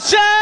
Shame!